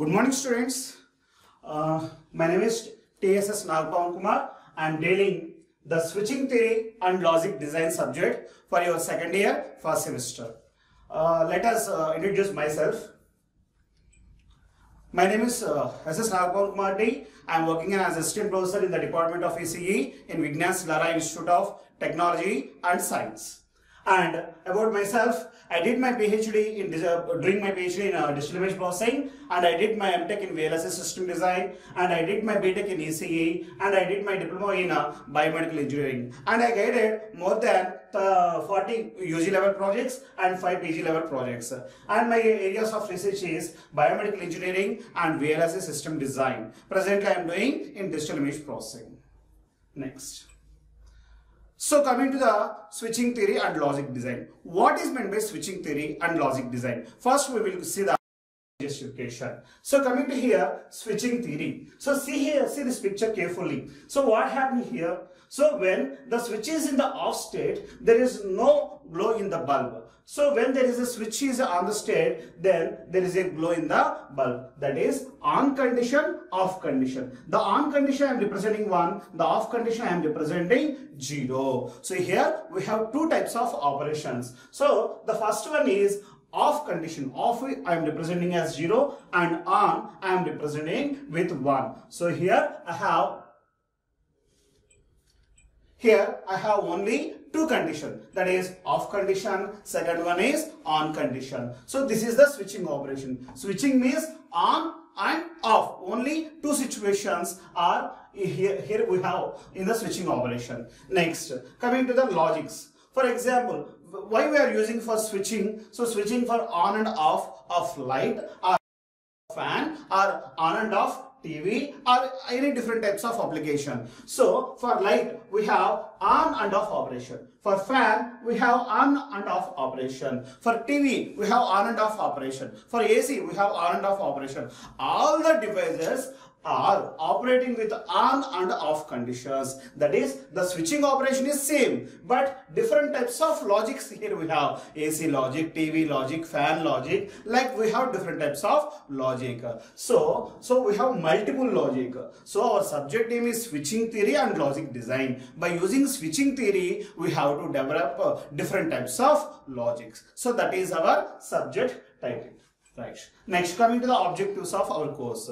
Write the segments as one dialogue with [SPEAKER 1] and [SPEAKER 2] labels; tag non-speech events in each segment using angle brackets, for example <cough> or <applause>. [SPEAKER 1] Good morning students. Uh, my name is TSS Naga Pavan Kumar. I am dealing the switching theory and logic design subject for your second year first semester. Uh, let us uh, introduce myself. My name is uh, S.S. Naga Pavan Kumar D. I am working as assistant professor in the Department of ECE in Vignan Lara Institute of Technology and Science. And about myself, I did my PhD in uh, during my PhD in uh, digital image processing, and I did my MTech in VLSI system design, and I did my BTech in ECE, and I did my diploma in uh, biomedical engineering, and I guided more than uh, 40 UG level projects and 5 PG level projects. And my areas of research is biomedical engineering and VLSI system design. Presently, I am doing in digital image processing. Next. So coming to the switching theory and logic design. What is meant by switching theory and logic design? First we will see the justification. So coming to here, switching theory. So see here, see this picture carefully. So what happened here? So when the switch is in the off state, there is no glow in the bulb. So when there is a switch is on the state, then there is a glow in the bulb. That is on condition, off condition. The on condition I am representing 1, the off condition I am representing 0. So here we have two types of operations. So the first one is off condition off I am representing as 0 and on I am representing with 1. So here I have here I have only two condition that is off condition second one is on condition so this is the switching operation switching means on and off only two situations are here here we have in the switching operation next coming to the logics for example why we are using for switching so switching for on and off of light or fan or on and off TV or any different types of application. So for light we have on and off operation. For fan we have on and off operation. For TV we have on and off operation. For AC we have on and off operation. All the devices are operating with on and off conditions that is the switching operation is same but different types of logics <laughs> here we have AC logic TV logic fan logic like we have different types of logic so so we have multiple logic so our subject name is switching theory and logic design by using switching theory we have to develop uh, different types of logics so that is our subject title right next coming to the objectives of our course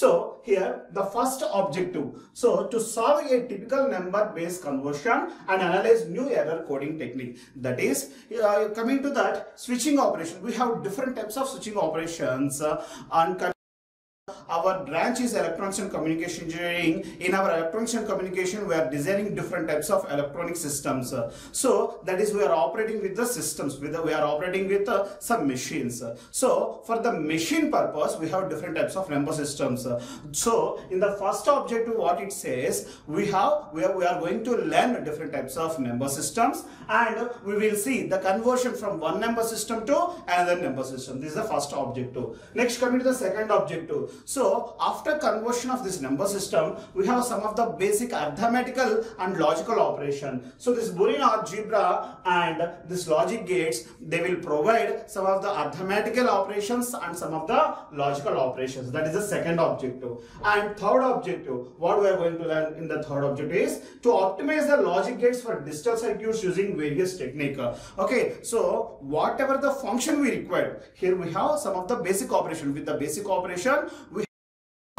[SPEAKER 1] so here the first objective so to solve a typical number based conversion and analyze new error coding technique that is uh, coming to that switching operation we have different types of switching operations uh, and our branch is electronics and communication engineering in our electronics and communication we are designing different types of electronic systems so that is we are operating with the systems with the, we are operating with some machines so for the machine purpose we have different types of number systems so in the first objective what it says we have we are, we are going to learn different types of number systems and we will see the conversion from one number system to another number system this is the first objective next coming to the second objective so after conversion of this number system, we have some of the basic arithmetical and logical operation. So this Boolean algebra and this logic gates, they will provide some of the arithmetical operations and some of the logical operations. That is the second objective. And third objective, what we are going to learn in the third objective is to optimize the logic gates for digital circuits using various technique. Okay, so whatever the function we require, here we have some of the basic operation. With the basic operation,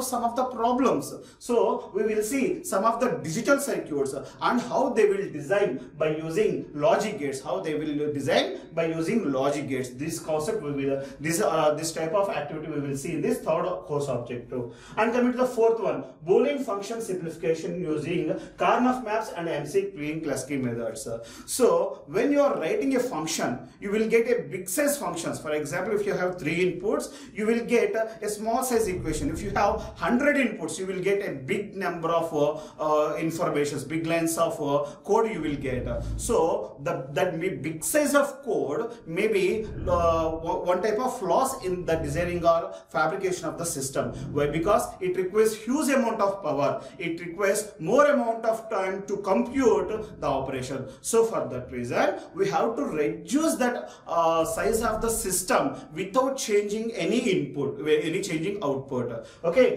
[SPEAKER 1] some of the problems so we will see some of the digital circuits and how they will design by using logic gates how they will design by using logic gates this concept we will this uh, this type of activity we will see in this third course objective and coming to the fourth one boolean function simplification using Karnaugh maps and mc Queen klasky methods so when you are writing a function you will get a big size functions for example if you have three inputs you will get a small size equation if you have 100 inputs, you will get a big number of uh, uh informations, big lines of uh, code you will get. So the, that big size of code may be uh, one type of loss in the designing or fabrication of the system. Why? Because it requires huge amount of power. It requires more amount of time to compute the operation. So for that reason, we have to reduce that uh, size of the system without changing any input, any changing output. Okay,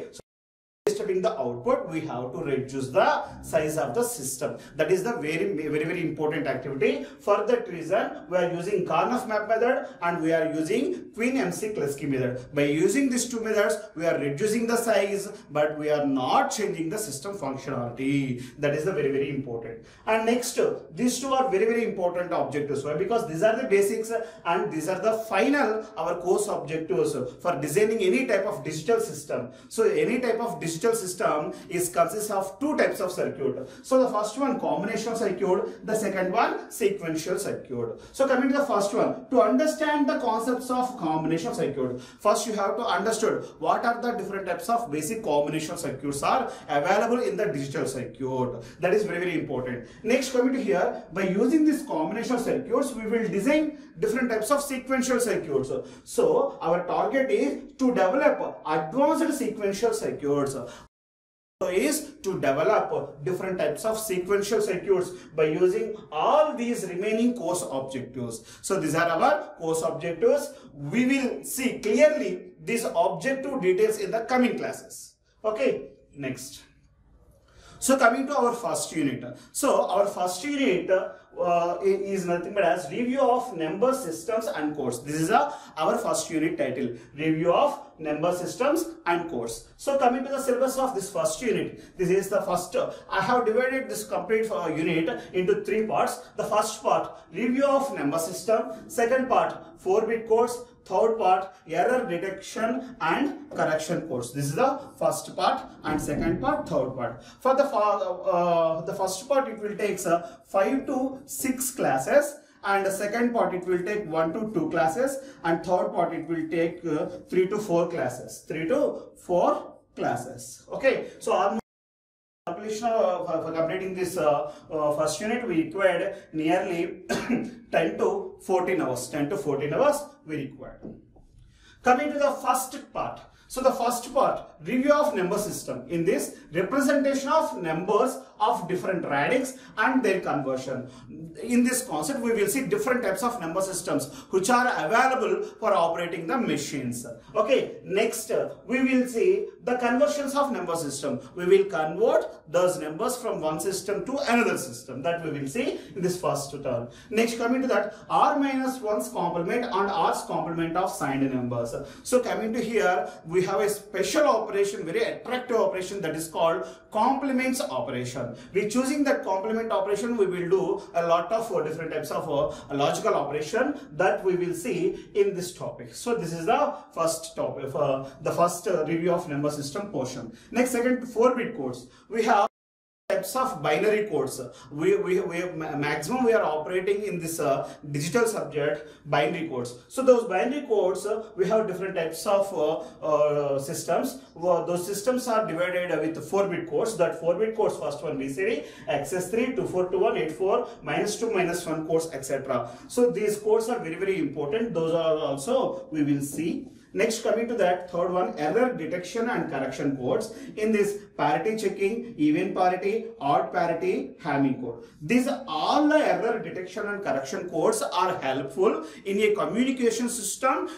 [SPEAKER 1] in the output, we have to reduce the size of the system. That is the very, very, very important activity. For that reason, we are using Karnaugh map method and we are using Quine McCluskey method. By using these two methods, we are reducing the size, but we are not changing the system functionality. That is the very, very important. And next, these two are very, very important objectives. Why? Because these are the basics and these are the final, our course objectives for designing any type of digital system. So any type of digital system is consists of two types of circuit. So the first one combinational circuit, the second one sequential circuit. So coming to the first one, to understand the concepts of combinational circuit, first you have to understand what are the different types of basic combinational circuits are available in the digital circuit. That is very very important. Next coming to here, by using these combinational circuits, we will design different types of sequential circuits. So our target is to develop advanced sequential circuits is to develop different types of sequential circuits by using all these remaining course objectives. So these are our course objectives. We will see clearly these objective details in the coming classes. Okay, next. So coming to our first unit. So our first unit uh, is nothing but as review of number systems and codes. This is a, our first unit title, review of number systems and codes. So coming to the syllabus of this first unit, this is the first, uh, I have divided this complete uh, unit into three parts. The first part, review of number system, second part, 4-bit codes, third part error detection and correction codes this is the first part and second part third part for the uh, the first part it will take uh, 5 to 6 classes and the second part it will take 1 to 2 classes and third part it will take uh, 3 to 4 classes 3 to 4 classes okay so on completion of, uh, completing this uh, uh, first unit we required nearly <coughs> 10 to 14 hours, 10 to 14 hours we require. Coming to the first part. So the first part, review of number system. In this, representation of numbers of different radix and their conversion. In this concept, we will see different types of number systems which are available for operating the machines. Okay, next we will see the conversions of number system. We will convert those numbers from one system to another system. That we will see in this first term. Next coming to that r minus 1's complement and r's complement of signed numbers. So coming to here we have a special operation very attractive operation that is called complements operation. We choosing that complement operation, we will do a lot of uh, different types of uh, logical operation that we will see in this topic. So this is the first topic, uh, the first uh, review of number system portion. Next, second four bit codes. We have types of binary codes. We, we, we maximum we are operating in this uh, digital subject binary codes. So those binary codes uh, we have different types of uh, uh systems. those systems are divided with 4-bit codes. That 4-bit codes first one BCD, excess 3, four 8 4 minus 2, minus 1 codes etc. So these codes are very very important. Those are also we will see Next coming to that third one error detection and correction codes in this parity checking, even parity, odd parity, Hamming code. These all the error detection and correction codes are helpful in a communication system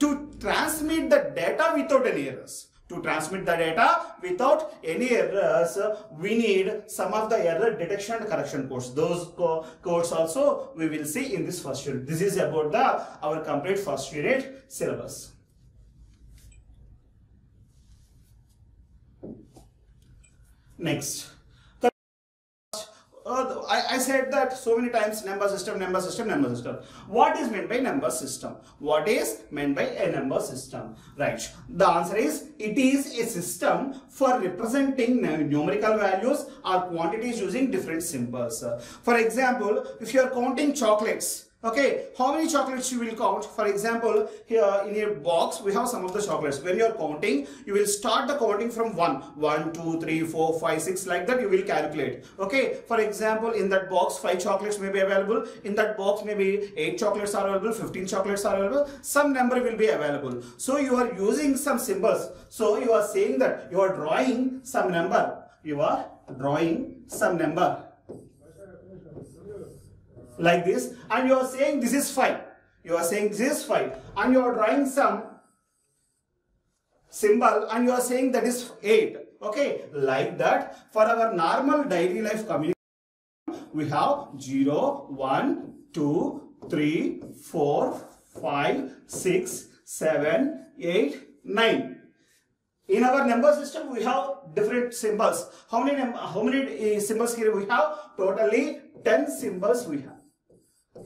[SPEAKER 1] to transmit the data without any errors to transmit the data without any errors we need some of the error detection and correction codes those co codes also we will see in this first unit this is about the our complete first unit syllabus Next. uh, I, I said that so many times number system, number system, number system. What is meant by number system? What is meant by a number system? Right. The answer is it is a system for representing numerical values or quantities using different symbols. For example, if you are counting chocolates, okay how many chocolates you will count for example here in your box we have some of the chocolates when you are counting you will start the counting from 1 1 2 3 4 5 6 like that you will calculate okay for example in that box 5 chocolates may be available in that box maybe 8 chocolates are available 15 chocolates are available some number will be available so you are using some symbols so you are saying that you are drawing some number you are drawing some number like this and you are saying this is 5. You are saying this is 5 and you are drawing some symbol and you are saying that is 8. Okay, like that for our normal daily life communication we have 0, 1, 2, 3, 4, 5, 6, 7, 8, 9. In our number system, we have different symbols. How many, how many eh, symbols here we have? Totally 10 symbols we have.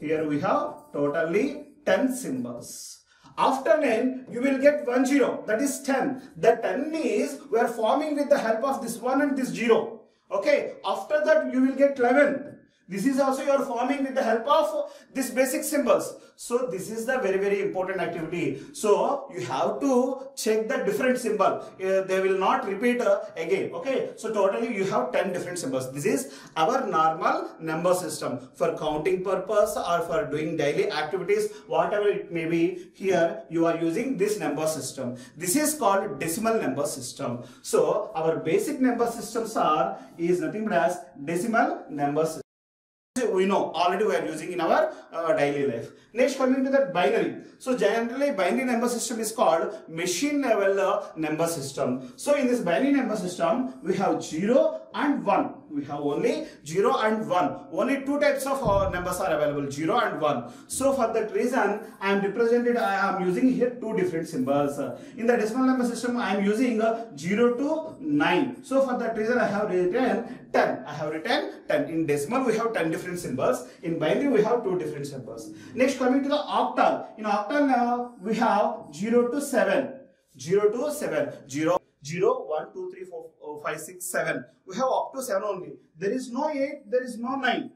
[SPEAKER 1] Here we have totally 10 symbols. After 9, you will get 1 0. That is 10. The 10 is, we are forming with the help of this 1 and this 0. Okay. After that, you will get 11. This is also you are forming with the help of this basic symbols. So this is the very, very important activity. So you have to check the different symbol. Uh, they will not repeat uh, again. Okay. So totally you have 10 different symbols. This is our normal number system for counting purpose or for doing daily activities, whatever it may be. Here you are using this number system. This is called decimal number system. So our basic number systems are is nothing but as decimal number system we know already we are using in our uh, daily life. Next coming to that binary. So generally binary number system is called machine level uh, number system. So in this binary number system we have 0 and 1 we have only 0 and 1. Only two types of uh, numbers are available 0 and 1. So for that reason I am represented I am using here two different symbols. In the decimal number system I am using uh, 0 to 9. So for that reason I have written 10. I have written 10. In decimal we have 10 different symbols. In binary we have two different symbols. Next coming to the octal. In octal now uh, we have 0 to 7. 0 to 7. 0 0, 1, 2, 3, 4, uh, 5, 6, 7. We have up to 7 only. There is no 8, there is no 9.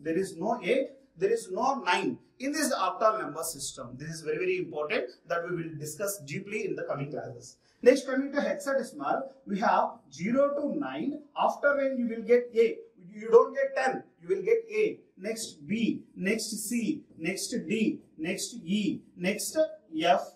[SPEAKER 1] There is no 8, there is no 9 in this octal number system. This is very, very important that we will discuss deeply in the coming classes. Next, coming to hexadecimal, we have 0 to 9. After when you will get A. You don't get 10, you will get A. Next B, next C, next D, next E, next F,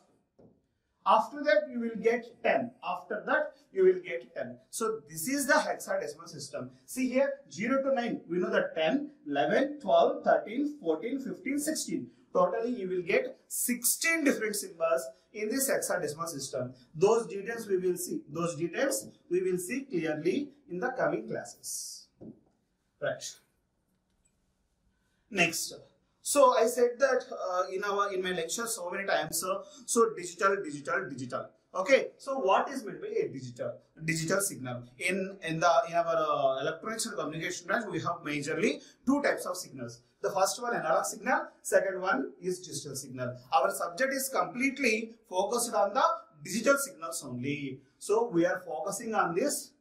[SPEAKER 1] after that, you will get 10. After that, you will get 10. So this is the hexadecimal system. See here, 0 to 9, we know that 10, 11, 12, 13, 14, 15, 16. Totally, you will get 16 different symbols in this hexadecimal system. Those details we will see. Those details we will see clearly in the coming classes. Right. Next. So I said that uh, in our in my lecture so many times. Uh, so digital, digital, digital. Okay. So what is meant by a digital digital signal? In in the in our uh, electronics and communication branch, we have majorly two types of signals. The first one analog signal, second one is digital signal. Our subject is completely focused on the digital signals only. So we are focusing on this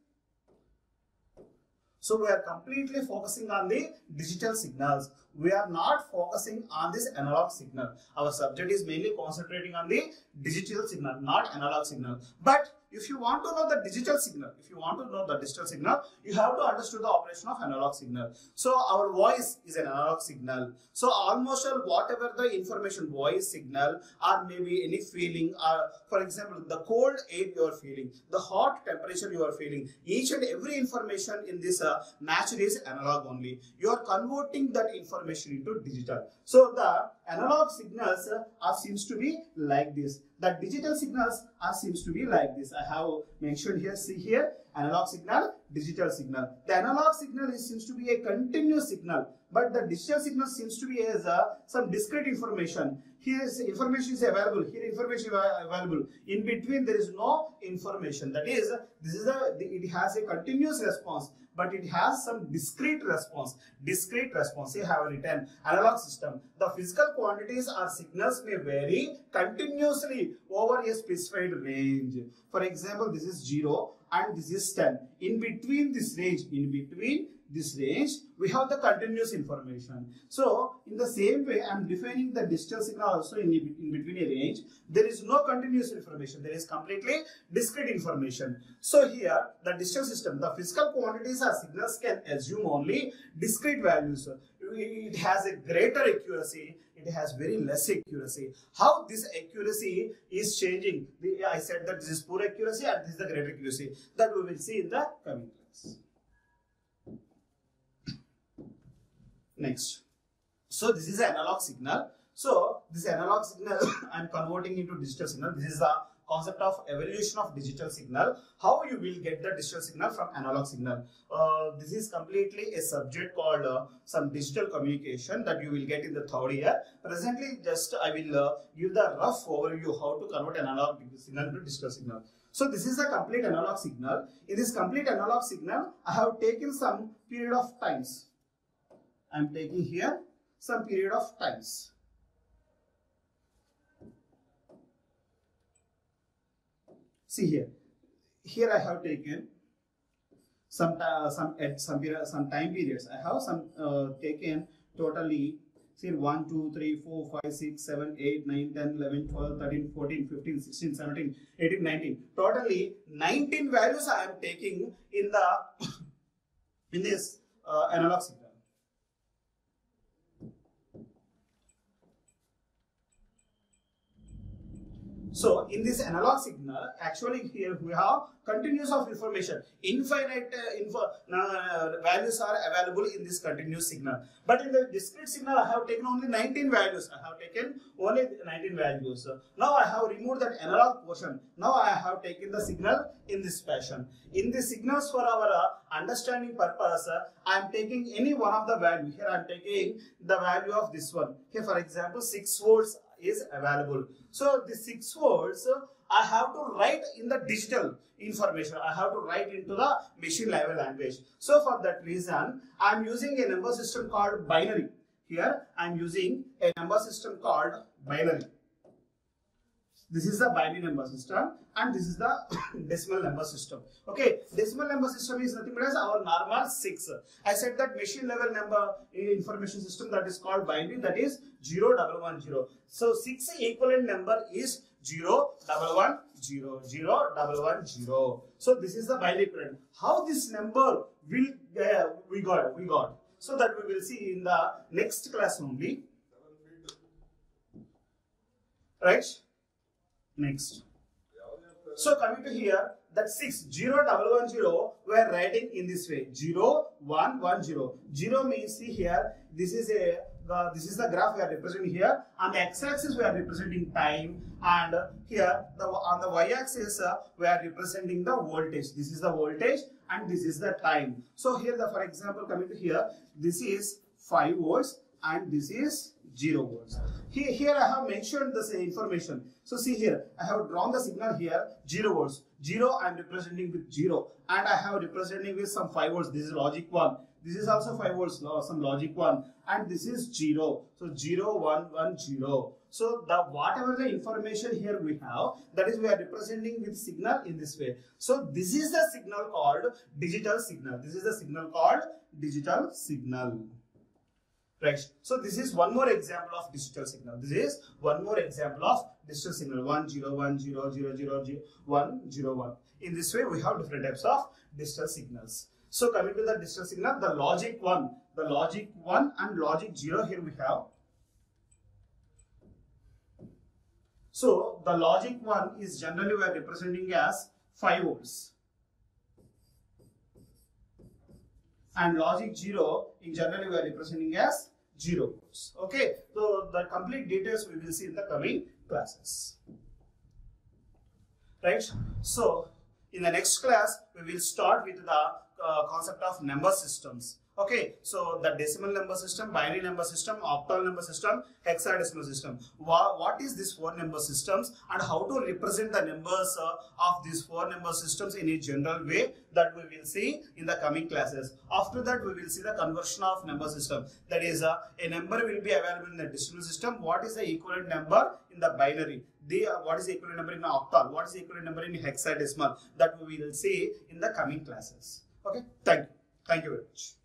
[SPEAKER 1] so we are completely focusing on the digital signals. We are not focusing on this analog signal. Our subject is mainly concentrating on the digital signal, not analog signal. But if you want to know the digital signal, if you want to know the digital signal, you have to understand the operation of analog signal. So our voice is an analog signal. So almost all whatever the information, voice signal or maybe any feeling or for example, the cold air you are feeling, the hot temperature you are feeling, each and every information in this uh, nature is analog only. You are converting that information into digital. So the analog signals are seems to be like this. The digital signals are seems to be like this. I have mentioned here, see here, analog signal, digital signal. The analog signal is, seems to be a continuous signal, but the digital signal seems to be as a, some discrete information. Here is information is available, here information available. In between there is no information. That is, this is a, it has a continuous response but it has some discrete response. Discrete response, say have written analog system. The physical quantities or signals may vary continuously over a specified range. For example, this is 0 and this is 10. In between this range, in between this range, we have the continuous information. So, in the same way, I am defining the digital signal also in, in between a range. There is no continuous information. There is completely discrete information. So, here, the digital system, the physical quantities or signals can assume only discrete values. It has a greater accuracy it has very less accuracy. How this accuracy is changing? I said that this is poor accuracy and this is the greater accuracy that we will see in the coming class. Next. So this is an analog signal. So this analog signal <coughs> I am converting into digital signal. This is the concept of evolution of digital signal. How you will get the digital signal from analog signal. Uh, this is completely a subject called uh, some digital communication that you will get in the third year. Presently just I will uh, give the rough overview how to convert analog signal to digital signal. So this is a complete analog signal. In this complete analog signal, I have taken some period of times I am taking here some period of times. See here, here I have taken some uh, some at some period, some time periods. I have some uh, taken totally see 1 2 3 4 5 6 7 8 9 10 11 12 13 14 15 16 17 18 19 totally 19 values i am taking in the <coughs> in this uh, analog signal So in this analog signal, actually here we have continuous of information. Infinite uh, info, uh, values are available in this continuous signal. But in the discrete signal, I have taken only 19 values. I have taken only 19 values. Now I have removed that analog portion. Now I have taken the signal in this fashion. In the signals for our uh, understanding purpose, uh, I am taking any one of the value. Here I am taking the value of this one. Here for example, 6 volts is available. So the six words I have to write in the digital information. I have to write into the machine level language. So for that reason, I am using a number system called binary. Here I am using a number system called binary. This is the binary number system and this is the <coughs> decimal number system. Okay, decimal number system is nothing but as our normal 6. I said that machine level number information system that is called binary that is 0, 0 So 6 equivalent number is 0, 1 0, 0 So this is the binary print. How this number will uh, we got we got. So that we will see in the next class only. Right? Next. So coming to here, that 6, 1 0, we are writing in this way. 0, 1, 1, 0. 0 means, see here, this is a uh, this is the graph we are representing here. On the x-axis we are representing time and here the, on the y-axis uh, we are representing the voltage. This is the voltage and this is the time. So here the for example coming to here this is 5 volts and this is 0 volts. Here, here I have mentioned this information. So see here, I have drawn the signal here 0 volts. 0 I am representing with 0 and I have representing with some 5 volts. This is logic 1. This is also 5 volts, no, some logic 1 and this is 0. So zero, one, one, zero. So the whatever the information here we have, that is we are representing with signal in this way. So this is the signal called digital signal. This is the signal called digital signal right? So this is one more example of digital signal. This is one more example of digital signal 1 0 1 0 0 0 0 1 0 1. In this way, we have different types of digital signals. So coming to the digital signal, the logic 1, the logic 1 and logic 0 here we have. So the logic 1 is generally we are representing as 5 volts. And logic 0 in generally we are representing as 0 goes. Okay, so the complete details we will see in the coming classes. Right, so in the next class, we will start with the uh, concept of number systems. Okay, so the decimal number system, binary number system, octal number system, hexadecimal system. What is these four number systems and how to represent the numbers uh, of these four number systems in a general way that we will see in the coming classes. After that, we will see the conversion of number system. That is, uh, a number will be available in the decimal system. What is the equivalent number in the binary? Uh, what is the equivalent number in the octal? What is the equivalent number in hexadecimal? That we will see in the coming classes. Okay, thank you. Thank you very much.